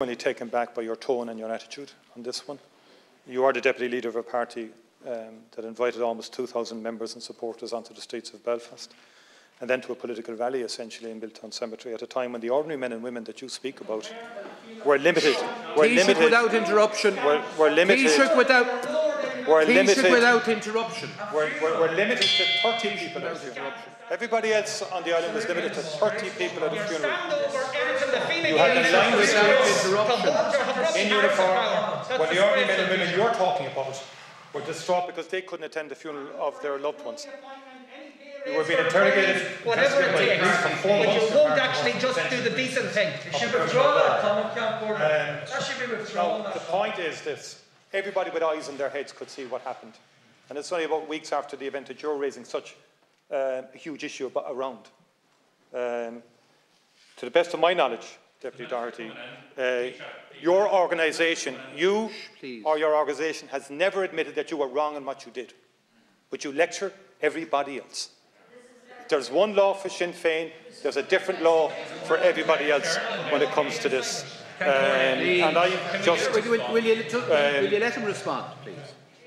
genuinely taken back by your tone and your attitude on this one. You are the deputy leader of a party um, that invited almost 2,000 members and supporters onto the streets of Belfast and then to a political rally essentially in Milltown Cemetery at a time when the ordinary men and women that you speak about were limited. Were Taoiseach limited. without interruption. Were, were limited. Taoiseach without, Were Taoiseach limited. without interruption. We're, we're, we're limited to 30 people at the funeral. Everybody else on the island was limited to 30 people at the funeral. You had the line Without in uniform when the ordinary men and women you're talking about were distraught because they couldn't attend the funeral of their loved ones. You were being interrogated. Whatever it investigated by police for takes, but you won't actually one just do the decent thing. You should withdraw that comment, Um, That should be withdrawn. Now, the point is this everybody with eyes in their heads could see what happened. And it's only about weeks after the event that you're raising such uh, a huge issue about, around. Um, to the best of my knowledge, Deputy Doherty, uh, your organisation, you Please. or your organisation has never admitted that you were wrong in what you did. But you lecture everybody else. There's one law for Sinn Féin, there's a different law for everybody else when it comes to this. Um, and I just. Will, will, will, you, to, will you let him respond, please?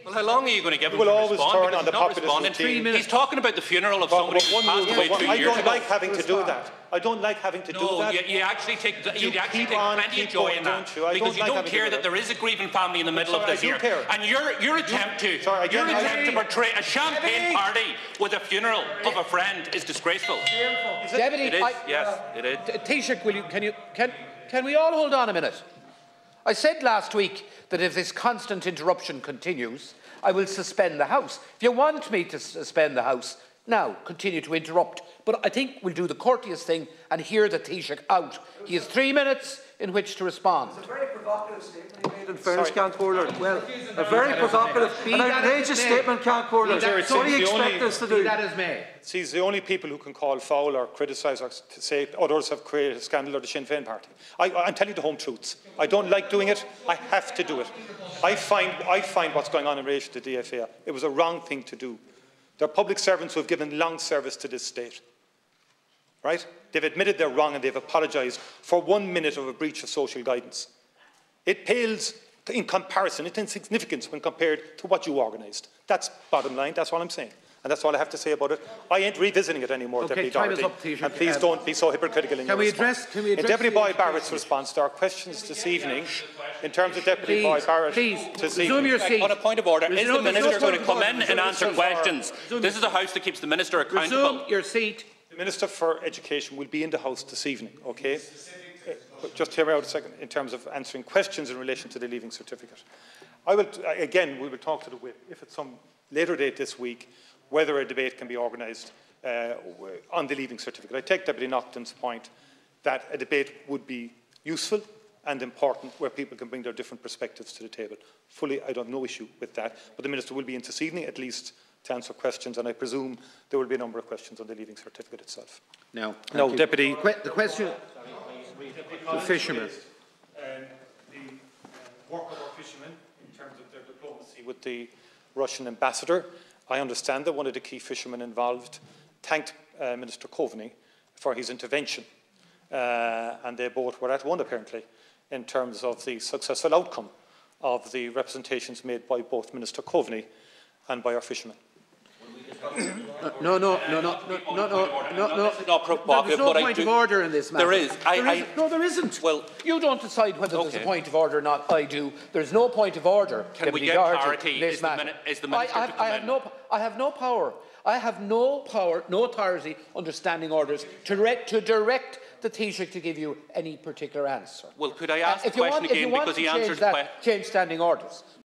Well, how long are you going to give him will to always respond? turn on the he's populist responding. Three minutes. He's talking about the funeral of But- somebody who passed rule- away one- two I years don't like having to do that. I don't like having to do No, that. you, you actually take you, You actually keep take on, plenty keep of joy going, in that don't you? Because don't you like don't having care that that. there is a grieving family in the middle sorry, of this I do here, care. and your your attempt to sorry, your again, I- attempt to portray a champagne party with a funeral of a friend is disgraceful. Deputy, It is, I- yes, it is. T- Taoiseach, will you, can, you, can, can we all hold on a minute? I said last week that if this constant interruption continues, I will suspend the House. If you want me to suspend the House, now continue to interrupt. But I think we'll do the courteous thing and hear the Taoiseach out. He has three minutes in which to respond. A very provocative statement he made in fairness, Sorry. Ceann Comhairle. Well, a very provocative, Be an outrageous statement, Ceann Comhairle. Be that- What do you it's the expect only- us to do? that as may. See, the only people who can call foul or criticise or s- to say others have created a scandal are the Sinn Féin party. I, I'm telling you the home truths. I don't like doing it. I have to do it. I find, I find what's going on in relation to the DFA. It was a wrong thing to do. They're public servants who have given long service to this state. Right? They've admitted they're wrong and they've apologised for one minute of a breach of social guidance. It pales in comparison, it's insignificance when compared to what you organised. That's bottom line, that's all I'm saying. And that's all I have to say about it. I ain't revisiting it anymore, Okay, Deputy time is Doherty. up, Taoiseach. And please Um, don't be so hypocritical in can your we response. can we in address Deputy Boyd Barrett's please? response, to our questions this evening in terms of Deputy Boyd Please, Barrett please, this resume evening. your seat. On a point of order, Resume- is the there's no minister going to come in and answer questions? Resume This is a house that keeps the minister accountable. Resume your seat. The Minister for Education will be in the House this evening, okay? Uh, just hear me out a second in terms of answering questions in relation to the Leaving Certificate. I will, uh, again, we will talk to the whip if at some later date this week whether a debate can be organised uh, on the Leaving Certificate. I take Deputy Naughton's point that a debate would be useful and important where people can bring their different perspectives to the table. Fully, I don't have no issue with that. But the Minister will be in this evening at least to answer questions and I presume there will be a number of questions on the Leaving Certificate itself. No. No, Deputy. Que- the question. The fishermen. um, the work of our fishermen in terms of their diplomacy with the Russian ambassador. I understand that one of the key fishermen involved thanked uh, Minister Coveney for his intervention, uh, and they both were at one apparently in terms of the successful outcome of the representations made by both Minister Coveney and by our fishermen. No, no, no, no, no, no, no, no, no. Not provocative, There's no but I point do- of order in this matter. There is. I- There I- No, there isn't. Well- you don't decide whether there's a point of order or not. I do. There's no point of order. Can we get Doherty, clarity? This Is the matter. mini- is the I, minister I, to I have in? no. I have no power. I have no power, no authority under standing orders to direct, to direct the Taoiseach to give you any particular answer. Well, could I Uh, ask the question want, again because he answered the that, question? change standing orders.